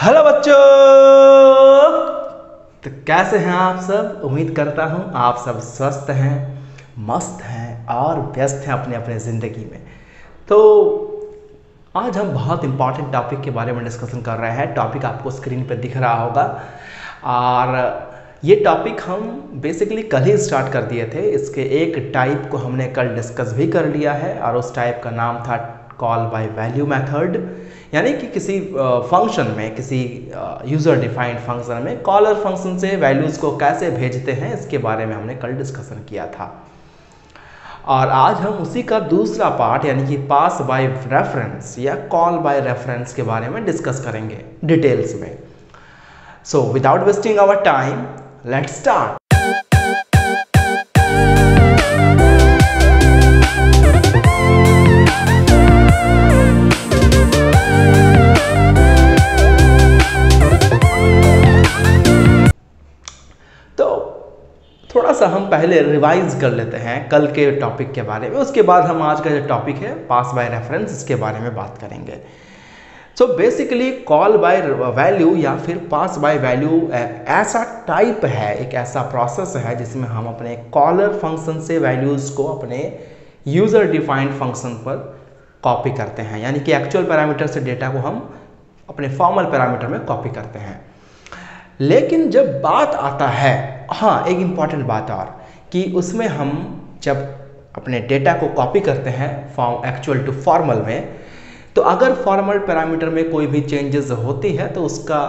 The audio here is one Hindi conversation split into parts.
हेलो बच्चों। तो कैसे हैं आप सब? उम्मीद करता हूँ आप सब स्वस्थ हैं, मस्त हैं और व्यस्त हैं अपने अपने ज़िंदगी में। तो आज हम बहुत इंपॉर्टेंट टॉपिक के बारे में डिस्कशन कर रहे हैं। टॉपिक आपको स्क्रीन पर दिख रहा होगा। और ये टॉपिक हम बेसिकली कल ही स्टार्ट कर दिए थे। इसके एक टाइप को हमने कल डिस्कस भी कर लिया है और उस टाइप का नाम था कॉल बाय वैल्यू मेथड यानी कि किसी फ़ंक्शन में, किसी यूज़र डिफाइंड फ़ंक्शन में कॉलर फ़ंक्शन से वैल्यूज़ को कैसे भेजते हैं, इसके बारे में हमने कल डिस्कशन किया था। और आज हम उसी का दूसरा पार्ट यानी कि पास बाय रेफरेंस या कॉल बाय रेफरेंस के बारे में डिस्कस करेंगे डिटेल्स में। So without wasting our time let start थोड़ा सा हम पहले रिवाइज कर लेते हैं कल के टॉपिक के बारे में। उसके बाद हम आज का जो टॉपिक है पास बाय रेफरेंस इसके बारे में बात करेंगे। So basically call by value या फिर पास बाय वैल्यू ऐसा टाइप है, एक ऐसा प्रोसेस है जिसमें हम अपने कॉलर फ़ंक्शन से वैल्यूज़ को अपने यूज़र डिफाइंड फ़ंक्शन पर कॉपी करते हैं। यानी कि एक्चुअल पैरामीटर से डेटा को हम अपने फॉर्मल पैरामीटर में कॉपी करते हैं। लेकिन जब बात आता है हाँ एक इंपॉर्टेंट बात और, कि उसमें हम जब अपने डेटा को कॉपी करते हैं फॉर्म एक्चुअल टू फॉर्मल में तो अगर फॉर्मल पैरामीटर में कोई भी चेंजेस होती है तो उसका,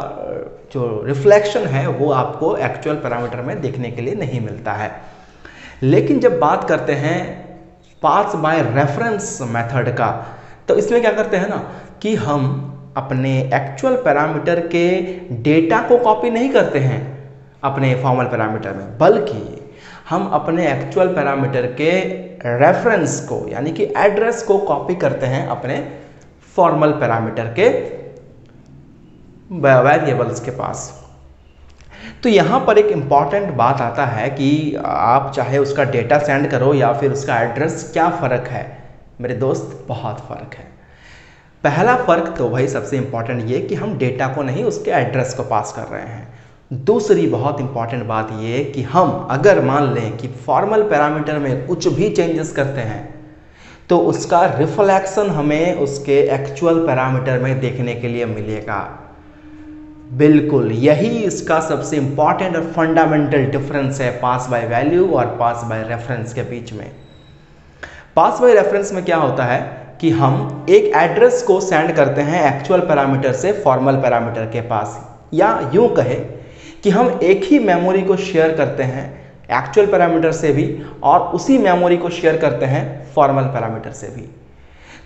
जो रिफ्लेक्शन है, वो आपको एक्चुअल पैरामीटर में देखने के लिए नहीं मिलता है। लेकिन जब बात करते हैं पास बाय रेफरेंस मेथड का तो इसमें क्या करते हैं ना, कि हम अपने एक्चुअल पैरामीटर के डेटा को कॉपी नहीं करते हैं। अपने फॉर्मल पैरामीटर में, बल्कि हम अपने एक्चुअल पैरामीटर के रेफरेंस को, यानी कि एड्रेस को कॉपी करते हैं अपने फॉर्मल पैरामीटर के वेरिएबल्स के पास। तो यहाँ पर एक इंपॉर्टेंट बात आता है कि आप चाहे उसका डेटा सेंड करो या फिर उसका एड्रेस क्या फ़र्क है? मेरे दोस्त, बहुत फ़र्क है। पहला फ़र्क तो भाई सबसे इंपॉर्टेंट ये कि हम डेटा को नहीं, उसके एड्रेस को पास कर रहे हैं। दूसरी बहुत इंपॉर्टेंट बात ये कि हम अगर मान लें कि फॉर्मल पैरामीटर में कुछ भी चेंजेस करते हैं तो उसका रिफ्लेक्शन हमें उसके एक्चुअल पैरामीटर में देखने के लिए मिलेगा। बिल्कुल, यही इसका सबसे इंपॉर्टेंट और फंडामेंटल डिफरेंस है पास बाय वैल्यू और पास बाय रेफरेंस के बीच में। पास बाय रेफरेंस में क्या होता है कि हम एक एड्रेस को सेंड करते हैं एक्चुअल पैरामीटर से फॉर्मल पैरामीटर के पास, या यूँ कहे कि हम एक ही मेमोरी को शेयर करते हैं एक्चुअल पैरामीटर से भी और उसी मेमोरी को शेयर करते हैं फॉर्मल पैरामीटर से भी।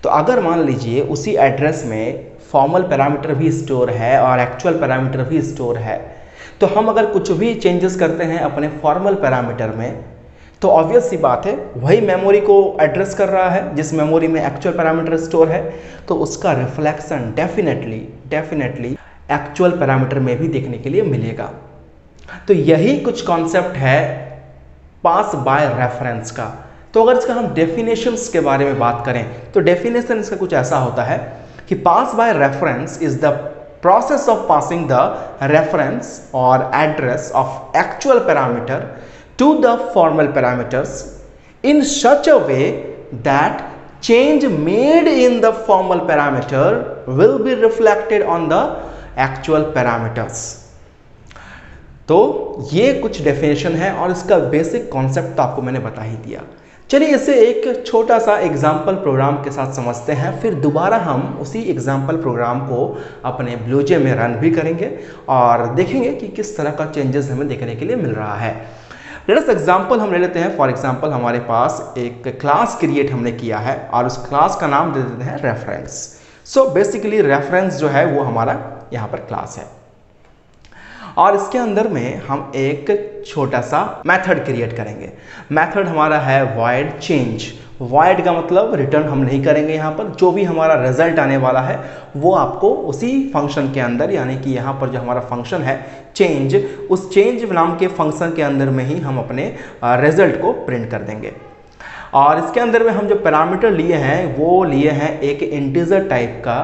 तो अगर मान लीजिए उसी एड्रेस में फॉर्मल पैरामीटर भी स्टोर है और एक्चुअल पैरामीटर भी स्टोर है तो हम अगर कुछ भी चेंजेस करते हैं अपने फॉर्मल पैरामीटर में तो ऑब्वियस सी बात है, वही मेमोरी को एड्रेस कर रहा है, जिस मेमोरी में एक्चुअल पैरामीटर स्टोर है तो उसका reflection definitely definitely actual parameter में भी देखने के लिए मिलेगा। तो यही कुछ कॉन्सेप्ट है पास बाय रेफरेंस का। तो अगर इसका हम डेफिनेशन के बारे में बात करें तो डेफिनेशन इसका कुछ ऐसा होता है कि pass by reference is the process of passing the reference और address of actual parameter to the formal parameters in such a way that change made in the formal parameter will be reflected on the actual parameters तो ये कुछ डेफिनेशन है और इसका बेसिक कॉन्सेप्ट तो आपको मैंने बता ही दिया। चलिए इसे एक छोटा सा एग्ज़ाम्पल प्रोग्राम के साथ समझते हैं, फिर दोबारा हम उसी एग्ज़ाम्पल प्रोग्राम को अपने ब्लूजे में रन भी करेंगे और देखेंगे कि किस तरह का चेंजेस हमें देखने के लिए मिल रहा है। लेटस एग्ज़ाम्पल हम ले लेते हैं। फॉर एग्ज़ाम्पल हमारे पास एक क्लास क्रिएट हमने किया है और उस क्लास का नाम दे देते हैं रेफरेंस सो बेसिकली रेफरेंस जो है वो हमारा यहाँ पर क्लास है। और इसके अंदर में हम एक छोटा सा मेथड क्रिएट करेंगे। मेथड हमारा है वाइड चेंज वाइड का मतलब रिटर्न हम नहीं करेंगे यहाँ पर। जो भी हमारा रिज़ल्ट आने वाला है, वो आपको उसी फ़ंक्शन के अंदर, यानी कि यहाँ पर जो हमारा फ़ंक्शन है चेंज उस चेंज नाम के फ़ंक्शन के अंदर में ही हम अपने रिज़ल्ट को प्रिंट कर देंगे। और इसके अंदर में हम जो पैरामीटर लिए हैं, वो लिए हैं एक इंटीजर टाइप का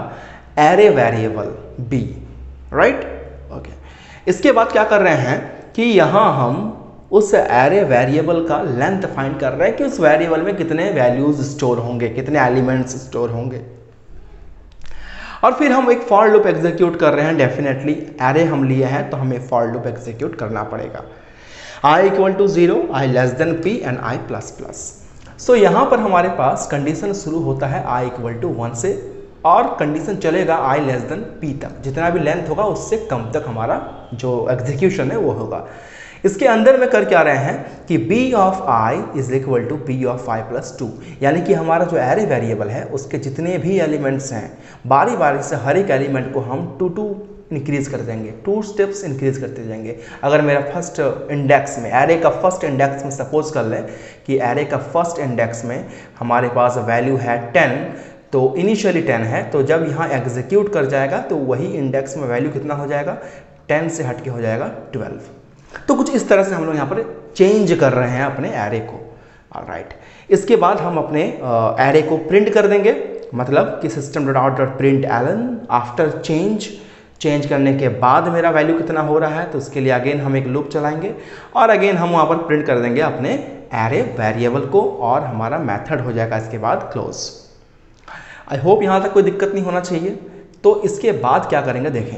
एरे वेरिएबल बी राइट इसके बाद क्या कर रहे हैं कि यहाँ हम उस एरे वेरिएबल का लेंथ फाइंड कर रहे हैं कि उस वेरिएबल में कितने वैल्यूज़ स्टोर होंगे, कितने एलिमेंट्स स्टोर होंगे। और फिर हम एक फॉर लूप एग्जीक्यूट कर रहे हैं डेफिनेटली एरे हम लिए हैं तो हमें फॉर लूप एग्जीक्यूट करना पड़ेगा। I equal to zero i less than p and i plus plus so यहाँ पर हमारे पास कंडीशन शुरू होता है आई इक्वल टू वन से और कंडीशन चलेगा आई लेस देन पी तक। जितना भी लेंथ होगा, उससे कम तक हमारा जो एग्जीक्यूशन है, वो होगा। इसके अंदर में कर क्या रहे हैं कि b of i is equal to b of i plus two यानी कि हमारा जो एरे वेरिएबल है, उसके जितने भी एलिमेंट्स हैं, बारी बारी से हर एक एलिमेंट को हम टू टू इंक्रीज कर देंगे। टू स्टेप्स इंक्रीज करते जाएँगे। अगर मेरा फ़र्स्ट इंडेक्स में एरे का फ़र्स्ट इंडेक्स में सपोज़ कर लें कि एरे का फ़र्स्ट इंडेक्स में हमारे पास वैल्यू है टेन तो इनिशियली टेन है तो जब यहाँ एग्जीक्यूट कर जाएगा तो वही इंडेक्स में वैल्यू कितना हो जाएगा? टेन से हट के हो जाएगा ट्वेल्व तो कुछ इस तरह से हम लोग यहाँ पर चेंज कर रहे हैं अपने एरे को. राइट इसके बाद हम अपने एरे को प्रिंट कर देंगे. मतलब कि system dot out dot print LN after change change करने के बाद मेरा वैल्यू कितना हो रहा है तो उसके लिए अगेन हम एक लूप चलाएँगे. और अगेन हम वहाँ पर प्रिंट कर देंगे अपने एरे वेरिएबल को, और हमारा मेथड हो जाएगा इसके बाद क्लोज आई होप यहाँ तक कोई दिक्कत नहीं होना चाहिए। तो इसके बाद क्या करेंगे, देखें।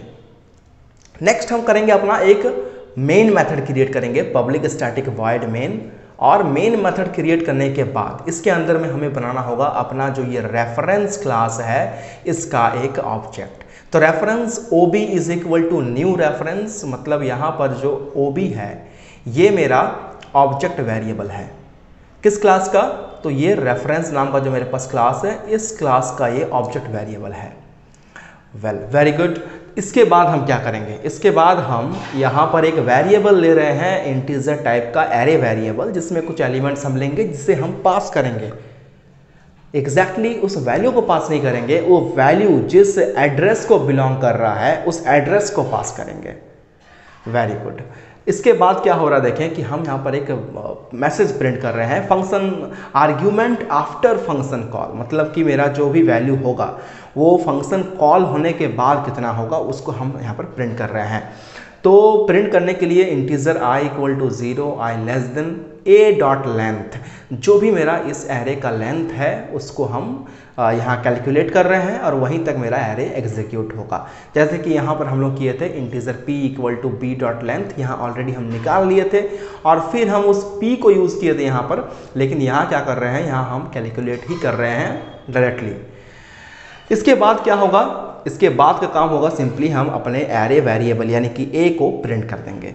नेक्स्ट हम करेंगे अपना एक मेन मेथड क्रिएट करेंगे पब्लिक स्टैटिक वाइड मेन और मेन मेथड क्रिएट करने के बाद इसके अंदर में हमें बनाना होगा अपना जो ये रेफरेंस क्लास है, इसका एक ऑब्जेक्ट तो reference o b is equal to new reference मतलब यहाँ पर जो ओ बी है, ये मेरा ऑब्जेक्ट वेरिएबल है। किस क्लास का? तो ये रेफरेंस नाम का जो मेरे पास क्लास है, इस क्लास का ये ऑब्जेक्ट वेरिएबल है। वेल वेरी गुड इसके बाद हम क्या करेंगे? इसके बाद हम यहाँ पर एक वेरिएबल ले रहे हैं इंटीजर टाइप का एरे वेरिएबल जिसमें कुछ एलिमेंट्स हम लेंगे, जिसे हम पास करेंगे। एग्जैक्टली exactly उस वैल्यू को पास नहीं करेंगे, वो वैल्यू जिस एड्रेस को बिलोंग कर रहा है, उस एड्रेस को पास करेंगे। वेरी गुड इसके बाद क्या हो रहा है? देखें कि हम यहाँ पर एक मैसेज प्रिंट कर रहे हैं function argument after function call मतलब कि मेरा जो भी वैल्यू होगा, वो फ़ंक्शन कॉल होने के बाद कितना होगा, उसको हम यहाँ पर प्रिंट कर रहे हैं। तो प्रिंट करने के लिए integer i equal to zero i less than a dot length जो भी मेरा इस एरे का लेंथ है, उसको हम यहाँ कैलकुलेट कर रहे हैं और वहीं तक मेरा एरे एग्जीक्यूट होगा। जैसे कि यहाँ पर हम लोग किए थे integer p equal to b dot length यहाँ ऑलरेडी हम निकाल लिए थे और फिर हम उस p को यूज़ किए थे यहाँ पर। लेकिन यहाँ क्या कर रहे हैं, यहाँ हम कैलकुलेट ही कर रहे हैं डायरेक्टली इसके बाद क्या होगा? इसके बाद का काम होगा सिंपली हम अपने एरे वेरिएबल यानी कि ए को प्रिंट कर देंगे।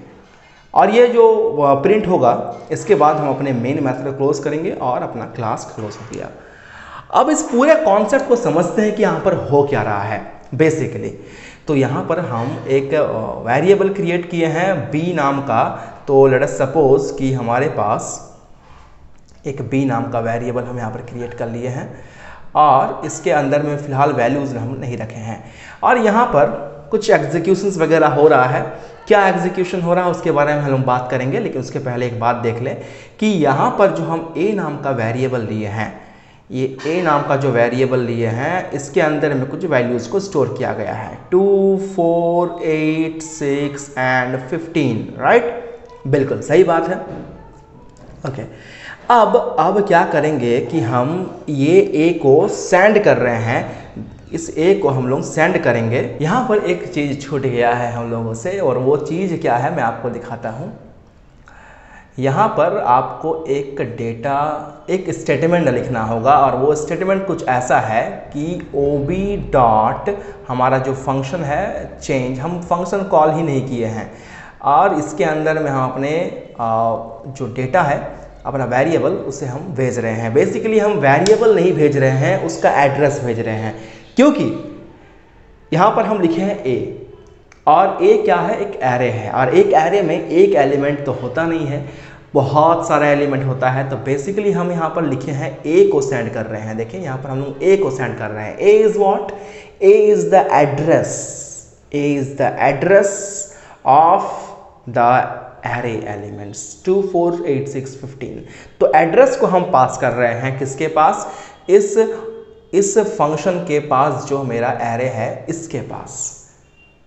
और ये जो प्रिंट होगा, इसके बाद हम अपने मेन मेथड क्लोज करेंगे और अपना क्लास क्लोज हो गया। अब इस पूरे कॉन्सेप्ट को समझते हैं कि यहाँ पर हो क्या रहा है बेसिकली तो यहाँ पर हम एक वेरिएबल क्रिएट किए हैं बी नाम का। तो लेट अस सपोज़ कि हमारे पास एक बी नाम का वेरिएबल हम यहाँ पर क्रिएट कर लिए हैं। और इसके अंदर में फ़िलहाल वैल्यूज़ हम नहीं रखे हैं। और यहाँ पर कुछ एग्जीक्यूशंस वगैरह हो रहा है। क्या एग्जीक्यूशन हो रहा है उसके बारे में हम बात करेंगे, लेकिन उसके पहले एक बात देख लें कि यहाँ पर जो हम ए नाम का वेरिएबल लिए हैं, ये ए नाम का जो वेरिएबल लिए हैं, इसके अंदर में कुछ वैल्यूज़ को स्टोर किया गया है। Two, four, eight, six and fifteen right बिल्कुल सही बात है। Okay okay. अब अब क्या करेंगे कि हम ये ए को सेंड कर रहे हैं इस ए को हम लोग सेंड करेंगे। यहाँ पर एक चीज़ छूट गया है हम लोगों से, और वो चीज़ क्या है मैं आपको दिखाता हूँ। यहाँ पर आपको एक डेटा एक स्टेटमेंट लिखना होगा, और वो स्टेटमेंट कुछ ऐसा है कि ओ बी डॉट हमारा जो फ़ंक्शन है चेंज हम फ़ंक्शन कॉल ही नहीं किए हैं। और इसके अंदर में हम अपने जो डेटा है, अपना वेरिएबल उसे हम भेज रहे हैं। बेसिकली हम वेरिएबल नहीं भेज रहे हैं, उसका एड्रेस भेज रहे हैं। क्योंकि यहाँ पर हम लिखे हैं ए और ए क्या है? एक एरे है। और एक एरे में एक एलिमेंट तो होता नहीं है। बहुत सारा एलिमेंट होता है। तो बेसिकली हम यहाँ पर लिखे हैं ए को सेंड कर रहे हैं। देखिए यहाँ पर हम लोग ए को सेंड कर रहे हैं। A is what a is the address a is the address of the array elements two four eight six fifteen तो एड्रेस को हम पास कर रहे हैं। किसके पास? इस इस फ़ंक्शन के पास जो मेरा एरे है, इसके पास।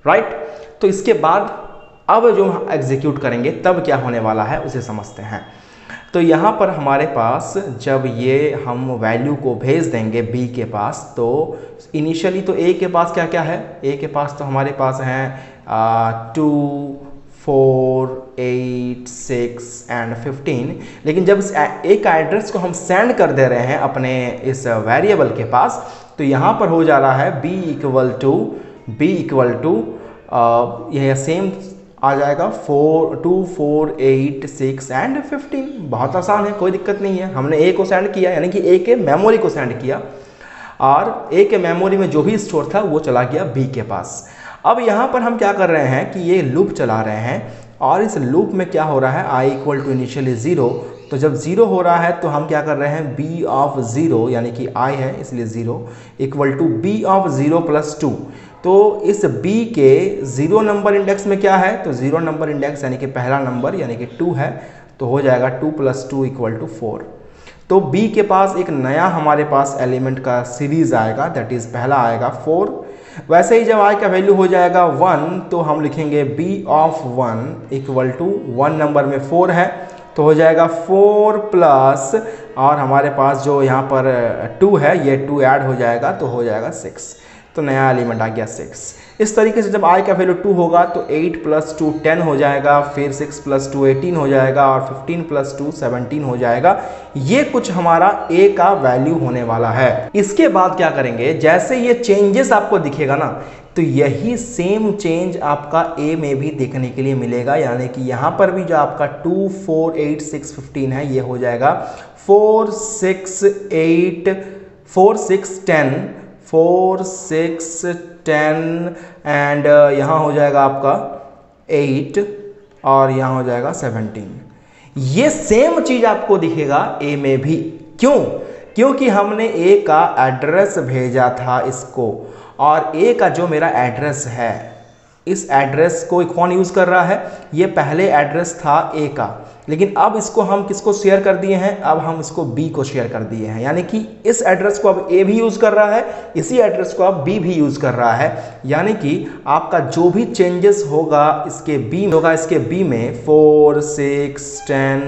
राइट? तो इसके बाद, अब जो हम एग्जीक्यूट करेंगे, तब क्या होने वाला है, उसे समझते हैं। तो यहाँ पर हमारे पास, जब ये हम वैल्यू को भेज देंगे बी के पास तो इनिशियली तो ए के पास क्या क्या है? ए के पास तो हमारे पास हैं two four eight six and fifteen लेकिन जब इस एक एड्रेस को हम सेंड कर दे रहे हैं अपने इस वेरिएबल के पास तो यहाँ पर हो जा रहा है b equal to b equal to यह सेम आ जाएगा four two four eight six and fifteen बहुत आसान है, कोई दिक्कत नहीं है। हमने ए को सेंड किया, यानी कि ए के मेमोरी को सेंड किया। और ए के मेमोरी में जो भी स्टोर था, वो चला गया बी के पास। अब यहाँ पर हम क्या कर रहे हैं कि ये लूप चला रहे हैं। और इस लूप में क्या हो रहा है? I equal to initially zero तो जब ज़ीरो हो रहा है तो हम क्या कर रहे हैं? बी ऑफ़ ज़ीरो यानी कि आई है, इसलिए zero equal to b of zero plus two तो इस b के ज़ीरो नंबर इंडेक्स में क्या है? तो ज़ीरो नंबर इंडेक्स यानी कि पहला नंबर यानी कि टू है तो हो जाएगा two plus two equal to four तो b के पास एक नया हमारे पास एलिमेंट का सीरीज़ आएगा दैट इज़ पहला आएगा फोर वैसे ही जब आई का वैल्यू हो जाएगा वन तो हम लिखेंगे b of one equal to one number में फोर है तो हो जाएगा फोर प्लस और हमारे पास जो यहाँ पर टू है, ये टू ऐड हो जाएगा तो हो जाएगा सिक्स तो नया एलिमेंट आ गया सिक्स इस तरीके से जब आई का वैल्यू टू होगा तो एट प्लस टू टेन हो जाएगा, फिर सिक्स प्लस टू एटीन हो जाएगा, और फिफ्टीन प्लस टू सेवनटीन हो जाएगा। ये कुछ हमारा ए का वैल्यू होने वाला है। इसके बाद क्या करेंगे? जैसे ये चेंजेस आपको दिखेगा ना तो यही सेम चेंज आपका ए में भी देखने के लिए मिलेगा। यानी कि यहाँ पर भी जो आपका two four eight six fifteen है, ये हो जाएगा। Four six eight four six ten four six ten and यहाँ हो जाएगा आपका एट और यहाँ हो जाएगा सेवनटीन ये सेम चीज़ आपको दिखेगा ए में भी. क्यों? क्योंकि हमने ए का एड्रेस भेजा था इसको और ए का जो मेरा एड्रेस है, इस एड्रेस को कौन यूज़ कर रहा है? ये पहले एड्रेस था ए का. लेकिन अब इसको हम किसको शेयर कर दिए हैं? अब हम इसको बी को शेयर कर दिए हैं। यानी कि इस एड्रेस को अब ए भी यूज़ कर रहा है, इसी एड्रेस को अब बी भी यूज़ कर रहा है। यानी कि आपका जो भी चेंजेस होगा इसके बी होगा इसके बी में four six ten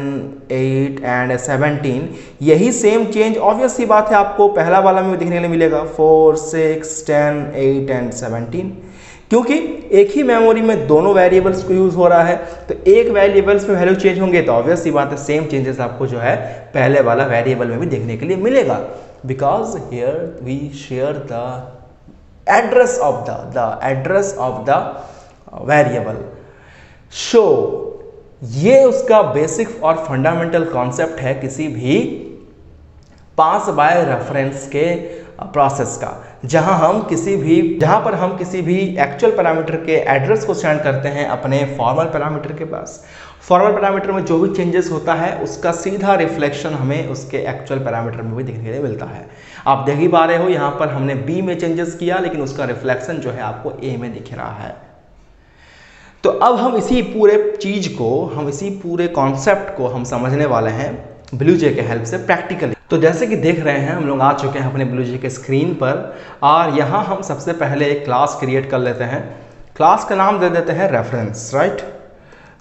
eight and seventeen यही सेम चेंज ऑब्वियस बात है आपको, पहला वाला में देखने के लिए मिलेगा। Four six ten eight and seventeen क्योंकि एक ही मेमोरी में दोनों वेरिएबल्स को यूज़ हो रहा है तो एक वेरिएबल्स में वैल्यू चेंज होंगे तो ऑब्वियस बात है सेम चेंजेस आपको जो है पहले वाला वेरिएबल में भी देखने के लिए मिलेगा। Because here we share the address of the the address of the variable so ये उसका बेसिक और फंडामेंटल कॉन्सेप्ट है किसी भी पास बाय रेफरेंस के प्रोसेस का, जहाँ हम किसी भी, जहाँ पर हम किसी भी एक्चुअल पैरामीटर के एड्रेस को सेंड करते हैं अपने फॉर्मल पैरामीटर के पास। फॉर्मल पैरामीटर में जो भी चेंजेस होता है, उसका सीधा रिफ्लेक्शन हमें उसके एक्चुअल पैरामीटर में भी देखने के लिए मिलता है। आप देख ही पा रहे हो, यहाँ पर हमने बी में चेंजेस किया, लेकिन उसका रिफ्लेक्शन जो है आपको ए में दिख रहा है। तो अब हम इसी पूरे चीज़ को, हम इसी पूरे कॉन्सेप्ट को हम समझने वाले हैं ब्लू जे के हेल्प से प्रैक्टिकली तो जैसे कि देख रहे हैं, हम लोग आ चुके हैं अपने ब्लू जी के स्क्रीन पर और यहाँ हम सबसे पहले एक क्लास क्रिएट कर लेते हैं। क्लास का नाम दे देते हैं रेफरेंस राइट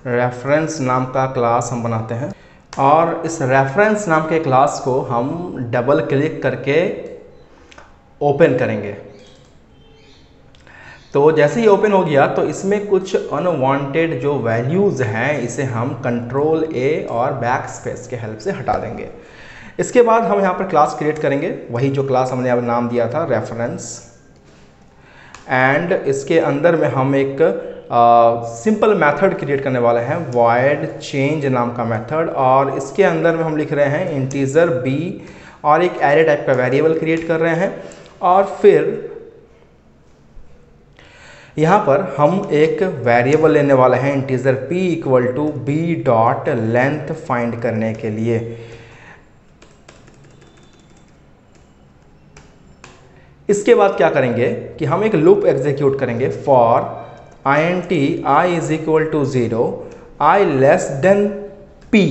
रेफरेंस नाम का क्लास हम बनाते हैं और इस रेफरेंस नाम के क्लास को हम डबल क्लिक करके ओपन करेंगे। तो जैसे ही ओपन हो गया तो इसमें कुछ अनवांटेड जो वैल्यूज़ हैं, इसे हम कंट्रोल ए और बैक स्पेस के हेल्प से हटा देंगे। इसके बाद हम यहाँ पर क्लास क्रिएट करेंगे। वही जो क्लास हमने अब नाम दिया था रेफरेंस एंड इसके अंदर में हम एक सिंपल मेथड क्रिएट करने वाले हैं। वाइड चेंज नाम का मेथड और इसके अंदर में हम लिख रहे हैं इंटीज़र बी और एक एरे टाइप का वेरिएबल क्रिएट कर रहे हैं। और फिर यहाँ पर हम एक वेरिएबल लेने वाले हैं। Integer p equal to b dot length find करने के लिए। इसके बाद क्या करेंगे कि हम एक लूप एग्जीक्यूट करेंगे for i n t i is equal to zero i less than p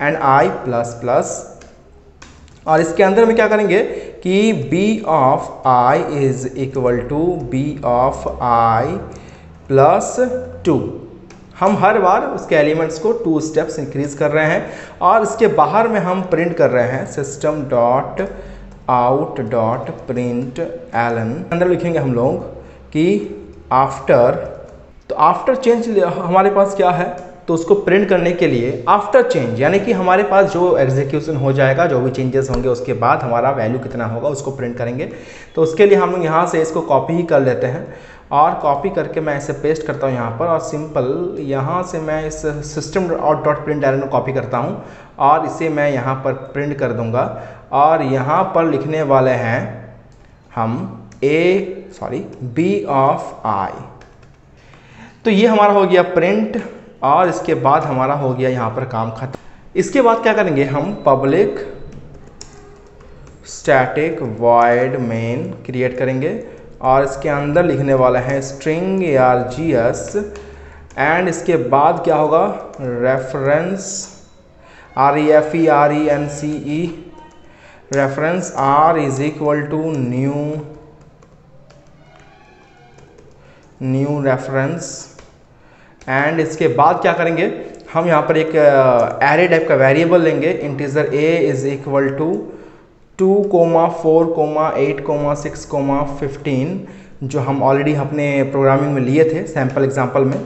and i plus plus और इसके अंदर में क्या करेंगे कि b of i is equal to b of i plus two हम हर बार उसके एलिमेंट्स को टू स्टेप्स इंक्रीज कर रहे हैं और इसके बाहर में हम प्रिंट कर रहे हैं system dot out dot print LN अंदर लिखेंगे हम लोग कि आफ्टर तो आफ्टर चेंज हमारे पास क्या है? तो उसको प्रिंट करने के लिए आफ्टर चेंज यानी कि हमारे पास जो एग्जीक्यूशन हो जाएगा, जो भी चेंजेस होंगे, उसके बाद हमारा वैल्यू कितना होगा, उसको प्रिंट करेंगे। तो उसके लिए हम लोग यहाँ से इसको कॉपी ही कर लेते हैं। और कॉपी करके मैं इसे पेस्ट करता हूँ यहाँ पर और सिंपल यहाँ से मैं इस सिस्टम और डॉट प्रिंट एरन में कॉपी करता हूँ और इसे मैं यहाँ पर प्रिंट कर दूँगा और यहाँ पर लिखने वाले हैं हम a sorry b of i तो ये हमारा हो गया प्रिंट और इसके बाद हमारा हो गया यहाँ पर काम खत्म। इसके बाद क्या करेंगे हम public static void main create करेंगे। और इसके अंदर लिखने वाला है string r g s and इसके बाद क्या होगा? Reference r e f e r e n c e reference r is equal to new new reference and इसके बाद क्या करेंगे? हम यहाँ पर एक एरे टाइप का वेरिएबल लेंगे integer a is equal to two comma four comma eight comma six comma fifteen जो हम ऑलरेडी अपने प्रोग्रामिंग में लिए थे सैंपल एग्ज़ाम्पल में।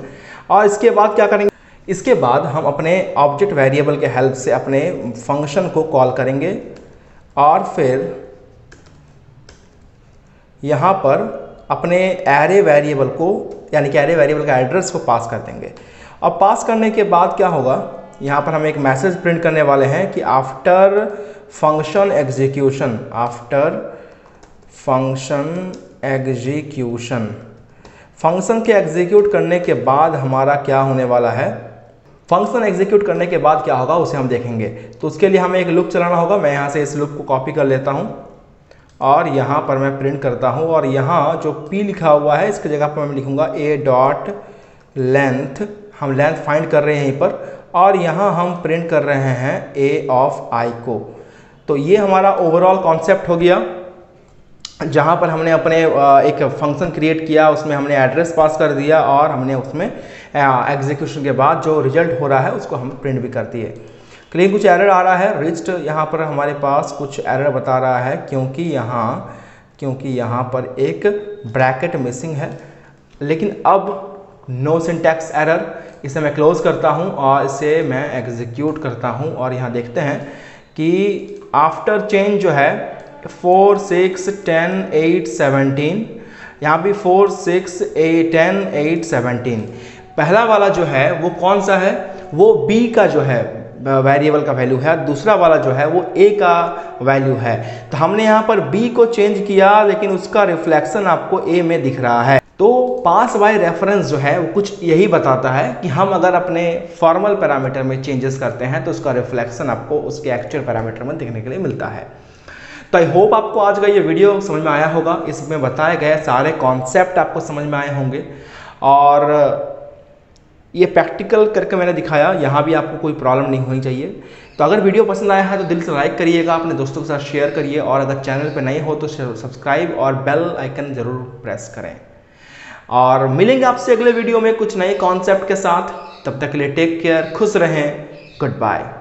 और इसके बाद क्या करेंगे? इसके बाद हम अपने ऑब्जेक्ट वेरिएबल के हेल्प से अपने फ़ंक्शन को कॉल करेंगे। और फिर यहाँ पर अपने एरे वेरिएबल को, यानी कि एरे वेरिएबल का एड्रेस को पास कर देंगे। अब पास करने के बाद क्या होगा? यहाँ पर हम एक मैसेज प्रिंट करने वाले हैं कि after function execution after function execution function के एग्जीक्यूट करने के बाद हमारा क्या होने वाला है? फ़ंक्शन एग्जीक्यूट करने के बाद क्या होगा, उसे हम देखेंगे। तो उसके लिए हमें एक लुक चलाना होगा। मैं यहाँ से इस लुक को कॉपी कर लेता हूँ। और यहाँ पर मैं प्रिंट करता हूँ। और यहाँ जो P लिखा हुआ है, इसकी जगह पर मैं लिखूँगा ए डॉट लेंथ हम लेंथ फाइंड कर रहे हैं यहीं पर। और यहाँ हम प्रिंट कर रहे हैं ए ऑफ़ आई को। तो ये हमारा ओवरऑल कॉन्सेप्ट हो गया, जहाँ पर हमने अपने एक फ़ंक्शन क्रिएट किया, उसमें हमने एड्रेस पास कर दिया और हमने उसमें एग्जीक्यूशन के बाद जो रिज़ल्ट हो रहा है, उसको हम प्रिंट भी कर दिए कहीं कुछ एरर आ रहा है रिस्ट यहाँ पर हमारे पास कुछ एरर बता रहा है, क्योंकि यहाँ क्योंकि यहाँ पर एक ब्रैकेट मिसिंग है। लेकिन अब नो सिंटैक्स एरर इसे मैं क्लोज करता हूँ और इसे मैं एग्जीक्यूट करता हूँ और यहाँ देखते हैं कि आफ्टर चेंज जो है four six ten eight seventeen यहाँ भी four six eight ten eight seventeen पहला वाला जो है, वो कौन सा है? वो बी का जो है वेरिएबल का वैल्यू है। दूसरा वाला जो है, वो ए का वैल्यू है। तो हमने यहाँ पर बी को चेंज किया, लेकिन उसका रिफ्लेक्शन आपको ए में दिख रहा है। तो पास बाय रेफरेंस जो है, वो कुछ यही बताता है कि हम अगर अपने फॉर्मल पैरामीटर में चेंजेस करते हैं तो उसका रिफ्लेक्शन आपको उसके एक्चुअल पैरामीटर में देखने के लिए मिलता है। तो आई होप आपको आज का ये वीडियो समझ में आया होगा। इसमें बताए गए सारे कॉन्सेप्ट आपको समझ में आए होंगे। और, ये प्रैक्टिकल करके मैंने दिखाया, यहाँ भी आपको कोई प्रॉब्लम नहीं होनी चाहिए। तो अगर वीडियो पसंद आया है तो दिल से लाइक करिएगा, अपने दोस्तों के साथ शेयर करिए। और अगर चैनल पर नए हो तो सब्सक्राइब और बेल आइकन ज़रूर प्रेस करें। और मिलेंगे आपसे अगले वीडियो में कुछ नए कॉन्सेप्ट के साथ। तब तक के लिए टेक केयर खुश रहें। Good bye